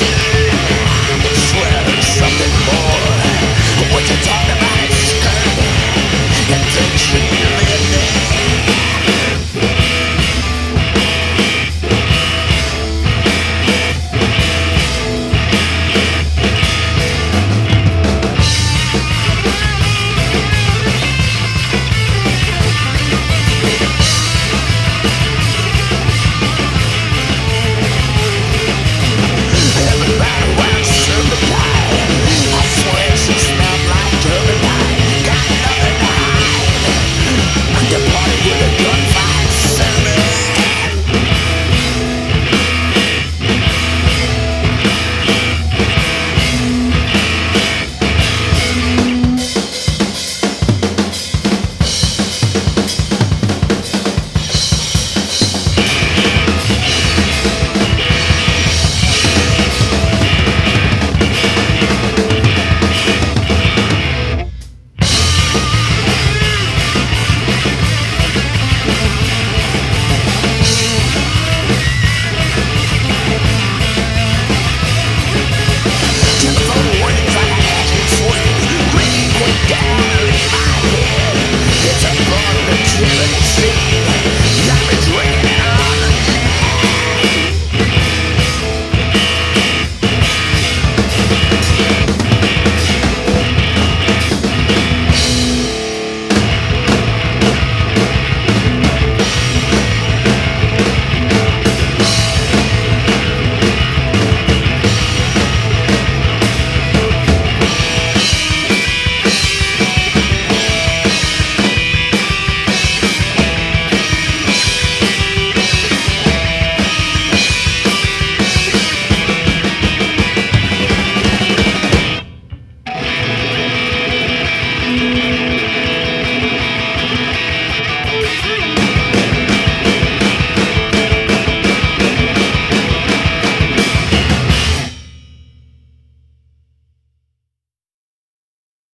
Yeah. Fight with the